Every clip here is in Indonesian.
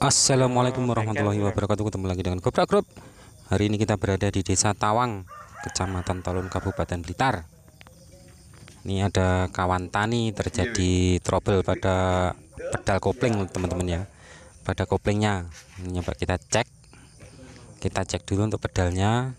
Assalamualaikum warahmatullahi wabarakatuh. Ketemu lagi dengan Gopra Group. Hari ini kita berada di desa Tawang Kecamatan Talun Kabupaten Blitar. Ini ada kawan tani terjadi trouble pada pedal kopling teman-teman ya. Pada koplingnya. Ini coba kita cek. Kita cek dulu untuk pedalnya.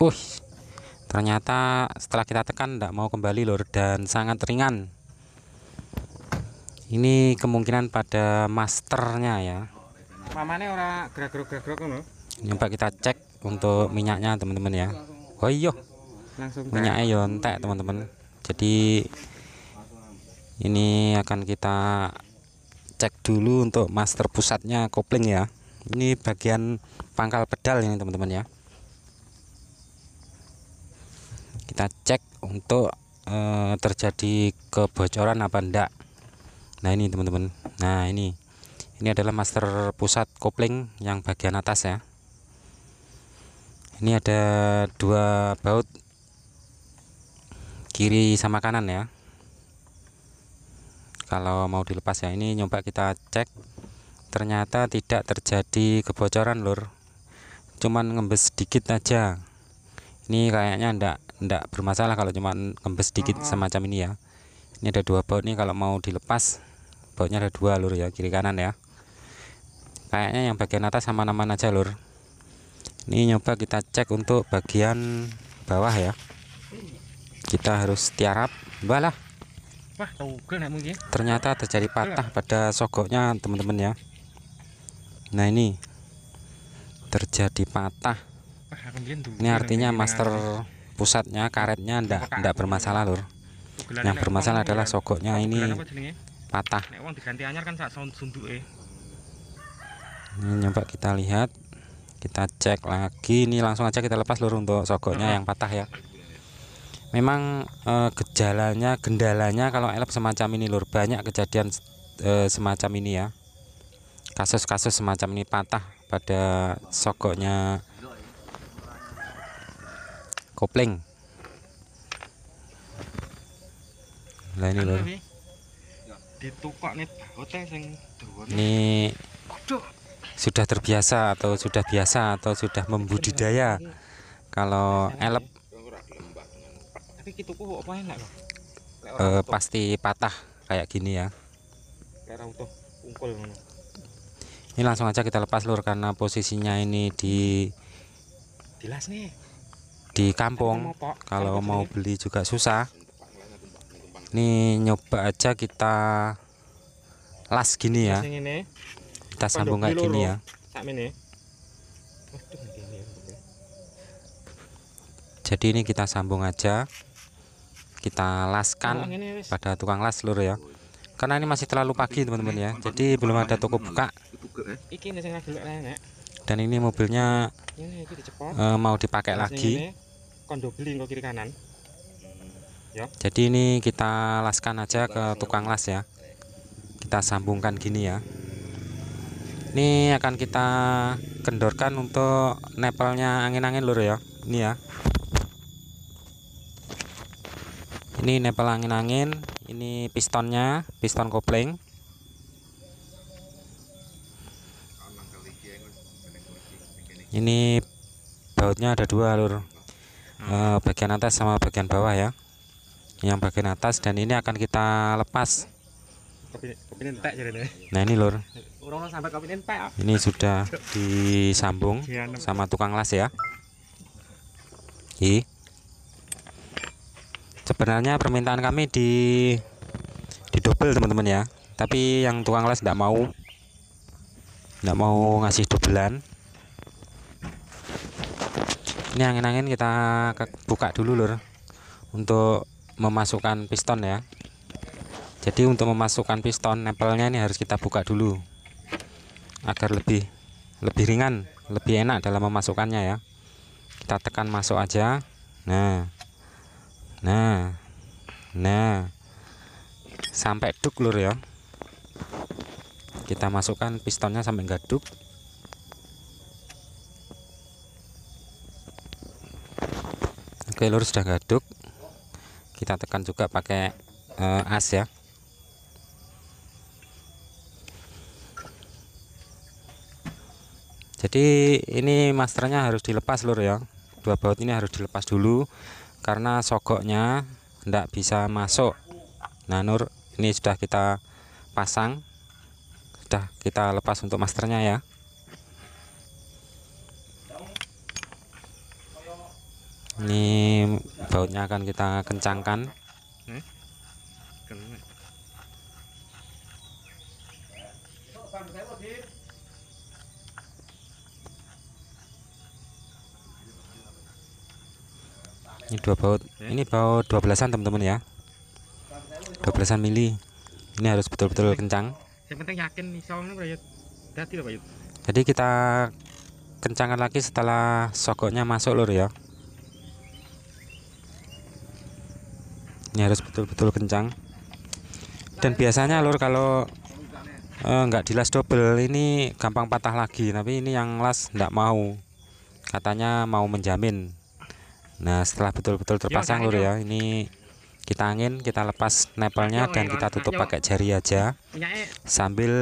Uh, ternyata setelah kita tekan tidak mau kembali lur dan sangat ringan ini kemungkinan pada masternya ya. Mamane ora gerak-gerak ngono? Nyoba kita cek untuk minyaknya teman-teman ya. Oh iya. Langsung minyaknya ya entek teman-teman. Jadi ini akan kita cek dulu untuk master pusatnya kopling ya. Ini bagian pangkal pedal ini teman-teman ya. Kita cek untuk e, terjadi kebocoran apa enggak nah ini teman-teman. Nah ini. Ini adalah master pusat kopling yang bagian atas ya. Ini ada dua baut kiri sama kanan ya. Kalau mau dilepas ya. Ini nyoba kita cek. Ternyata tidak terjadi kebocoran lur. Cuman ngembes sedikit aja. Ini kayaknya enggak enggak bermasalah kalau cuma ngembes sedikit semacam ini ya. Ini ada dua baut nih kalau mau dilepas bautnya ada dua lur ya kiri kanan ya. Kayaknya yang bagian atas sama nama aja lur. Ini nyoba kita cek untuk bagian bawah ya. Kita harus tiarap. Balah ternyata terjadi patah pada sogoknya teman-teman ya. Nah ini terjadi patah. Ini artinya master pusatnya karetnya ndak ndak bermasalah lur. Yang bermasalah adalah sogoknya ini patah. Nek wong diganti anyar kan sak sunduke. Ini coba kita lihat. Kita cek lagi. Ini langsung aja kita lepas lur untuk sogoknya yang patah ya. Memang e, gejalanya gendalanya kalau elep semacam ini lur. Banyak kejadian e, semacam ini ya. Kasus-kasus semacam ini patah pada sogoknya. Kopling. Lah ini lur ditukok nih bautnya sing ini sudah terbiasa atau sudah biasa atau sudah membudidaya? Kalau elep. Tapi kituku kok apa enak kok eh, pasti patah kayak gini ya. Ini langsung aja kita lepas lur karena posisinya ini di nih. di kampung. Kalau mau beli juga susah ini nyoba aja kita las gini ya. Kita sambung kayak gini ya. Jadi ini kita sambung aja. Kita laskan pada tukang las lur ya. Karena ini masih terlalu pagi teman-teman ya. Jadi belum ada toko buka. Dan ini mobilnya eh, mau dipakai lagi. kondo beli kiri kanan jadi ini kita laskan aja ke tukang las ya. Kita sambungkan gini ya. Ini akan kita kendorkan untuk nepelnya angin-angin lur ya. Ini ya. Ini nepel angin-angin ini pistonnya piston kopling. Ini bautnya ada dua lur. Eh, bagian atas sama bagian bawah ya yang bagian atas dan ini akan kita lepas. Nah ini kopi entek ini sudah disambung sama tukang las ya. Ih. sebenarnya permintaan kami di di double teman-teman ya. Tapi yang tukang las tidak mau. Tidak mau ngasih dobelan ini angin-angin kita buka dulu lur. Untuk memasukkan piston ya. Jadi untuk memasukkan piston nempelnya ini harus kita buka dulu. Agar lebih lebih ringan lebih enak dalam memasukkannya ya. Kita tekan masuk aja. Nah. Nah. Nah. Sampai duk lur ya. Kita masukkan pistonnya sampai gaduk oke lur sudah gaduk kita tekan juga pakai uh, as ya. Jadi ini masternya harus dilepas lur ya. Dua baut ini harus dilepas dulu karena sogoknya tidak bisa masuk. Nah nur ini sudah kita pasang. Sudah kita lepas untuk masternya ya. Ini bautnya akan kita kencangkan. Kena. ini. Dua baut. Ini baut 12an teman-teman ya. 12an mili. Ini harus betul-betul kencang. Yang penting yakin jadi kita kencangkan lagi setelah sogoknya masuk lur ya ini harus betul-betul kencang. Dan biasanya lur kalau eh, nggak dilas double ini gampang patah lagi. Tapi ini yang las nggak mau. Katanya mau menjamin. Nah setelah betul-betul terpasang lur ya ini kita angin kita lepas nepelnya dan kita tutup pakai jari aja. Sambil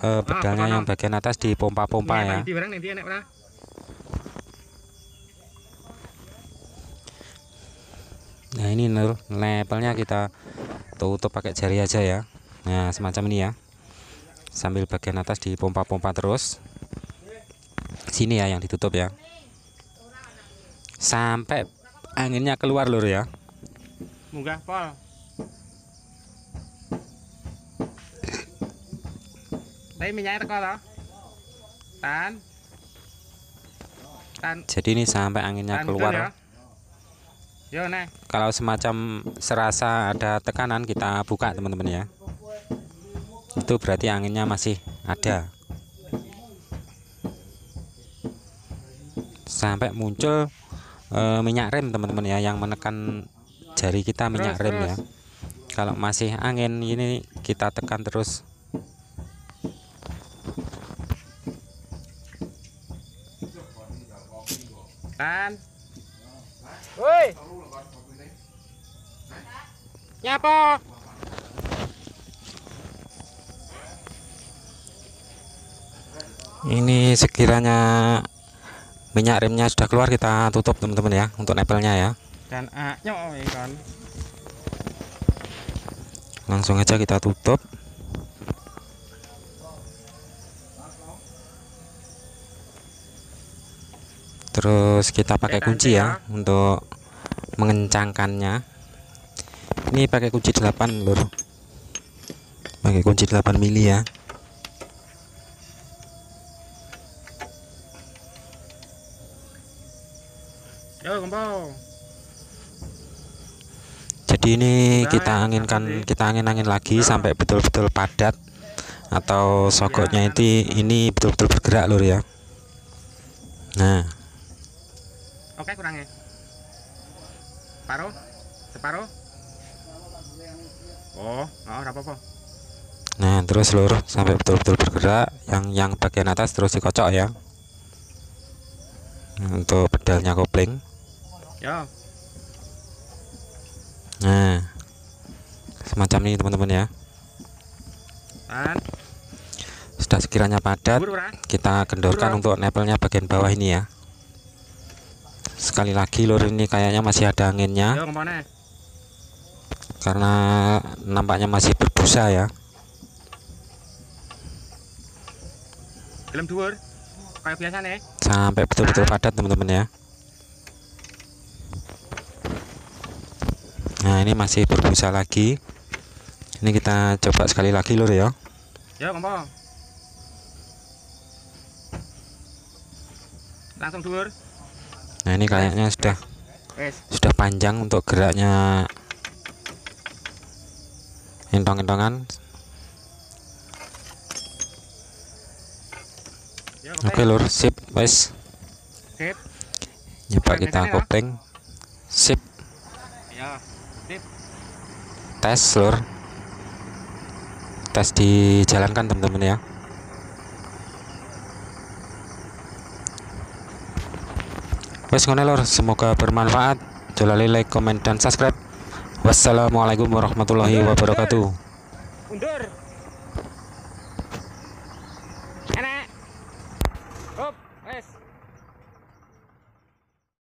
eh, pedalnya yang bagian atas dipompa-pompa ya Di barang nanti enak pernah. Nah ini Nur, levelnya kita tutup pakai jari aja ya. Nah semacam ini ya. Sambil bagian atas dipompa-pompa terus. Sini ya yang ditutup ya. Sampai anginnya keluar lur ya. Munggah pol. Tapi minyaknya teko toh. Tan. Tan. Jadi ini sampai anginnya tan keluar. ya. Yo. Kalau semacam serasa ada tekanan kita buka teman-teman ya. Itu berarti anginnya masih ada. Sampai muncul eh, minyak rem teman-teman ya yang menekan jari kita minyak Terus, rem ya. Kalau masih angin ini kita tekan terus. Tan. Woi. Nyapa? Ini sekiranya minyak remnya sudah keluar kita tutup teman-teman ya untuk nepelnya ya. Dan anyok kan. Langsung aja kita tutup. Terus kita pakai kunci ya untuk mengencangkannya. Ini pakai kunci 8 lur. Pakai kunci 8 mili ya. Jadi ini kita anginkan kita angin-angin lagi sampai betul-betul padat atau sogoknya itu ini betul-betul bergerak lur ya. Nah, Oke kurangnya. Separuh. Separuh. Oh, oh apa-apa. Nah, terus lur sampai betul-betul bergerak. Yang yang bagian atas terus dikocok ya. Untuk pedalnya kopling. Yo. Nah, semacam ini teman-teman ya. Tan. Sudah sekiranya padat, kita kendorkan untuk nepelnya bagian bawah ini ya. Sekali lagi lur ini kayaknya masih ada anginnya karena nampaknya masih berbusa ya. Gelem dhuwur. Kayak biasa nih. Sampai betul-betul padat teman-teman ya. Nah, ini masih berbusa lagi. Ini kita coba sekali lagi lur ya. Kompo. Langsung dhuwur. Nah, ini kayaknya sudah sudah panjang untuk geraknya entong-entongan. Yo, Oke lur, sip, wes. Sip. Nyoba kita biasanya, kopling. Sip, Yo. tes lur. Tes dijalankan teman-teman ya. Wes ngono lur, semoga bermanfaat. Jangan lupa like, comment, dan subscribe. Wassalamualaikum warahmatullahi wabarakatuh. Undur.